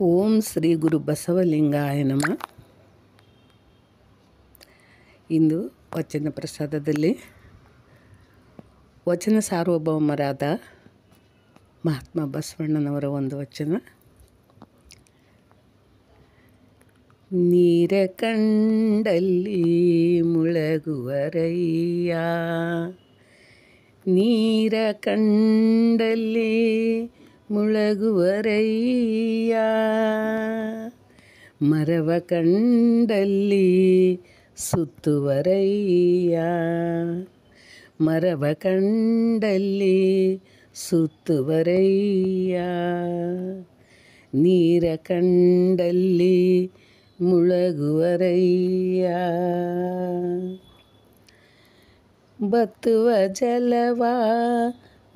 ಓಂ ಶ್ರೀ ಗುರು ಬಸವಲಿಂಗಾಯ ನಮ. ಇಂದು ವಚನ ಪ್ರಸಾದದಲ್ಲಿ ವಚನ ಸಾರ್ವಭೌಮರಾದ ಮಹಾತ್ಮ ಬಸವಣ್ಣನವರ ಒಂದು ವಚನ. ನೀರ ಕಂಡಲ್ಲಿ ಮುಳಗುವರಯ್ಯ. ನೀರ ಕಂಡಲ್ಲಿ ಮುಳಗುವರಯ್ಯ. ಮರವ ಕಂಡಲ್ಲಿ ಸುತ್ತುವರಯ್ಯ. ಮರವ ಕಂಡಲ್ಲಿ ಸುತ್ತುವರಯ್ಯ. ನೀರ ಕಂಡಲ್ಲಿ ಮುಳಗುವರಯ್ಯ. ಬತ್ತುವ ಜಲವ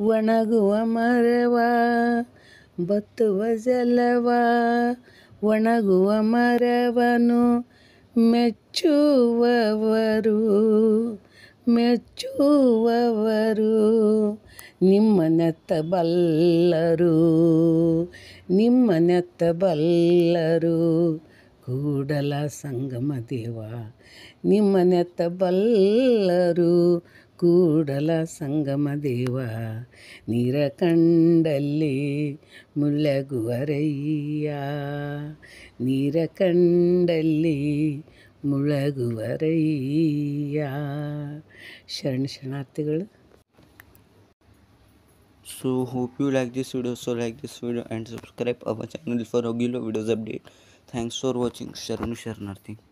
ಒಣಗುವ ಮರವ, ಬತ್ತುವ ಜಲವ, ಒಣಗುವ ಮರವನು ಮೆಚ್ಚುವವರು ಮೆಚ್ಚುವವರು ನಿಮ್ಮ ನೆತ್ತ ಬಲ್ಲರು, ನಿಮ್ಮ ನೆತ್ತ ಬಲ್ಲರು. ಕೂಡಲ ಸಂಗಮ ದೇವ ನಿಮ್ಮನೆತ್ತ ಬಲ್ಲರು ಕೂಡಲ ಸಂಗಮ ದೇವ, ನೀರ ಕಂಡಲ್ಲಿ ಮುಳಗುವರಯ್ಯ. ಮುಳಗುವರಯ್ಯ. ಶರಣ ಶರಣಾರ್ಥಿಗಳು. So hope you like this video so like this video and subscribe our channel for ಹೋಗಿಲ್ಲೋ videos update thanks for watching ಶರಣು ಶರಣಾರ್ಥಿ